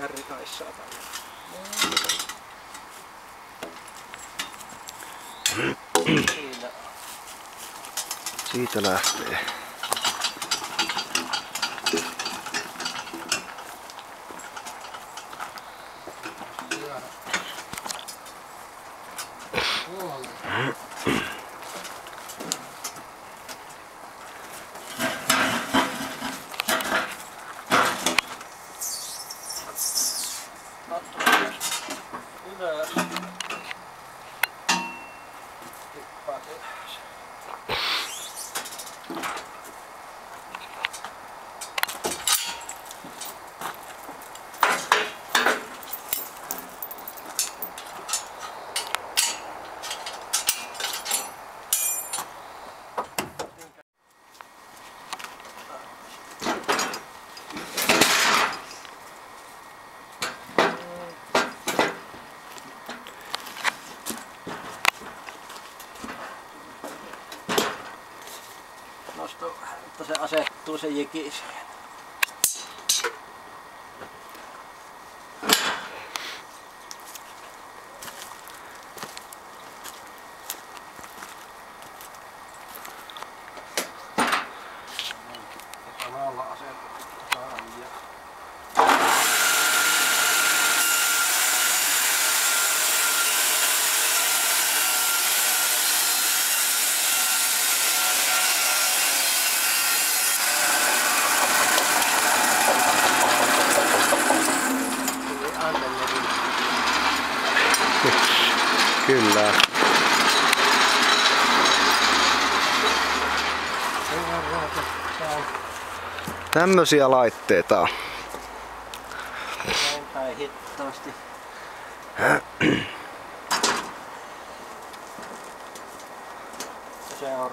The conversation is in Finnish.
Ai saatana. Siinä. Siitä lähtee. Ylös. Että se asettuu se jiki siihen. Kyllä. Tämmösiä laitteita on. Seuraava.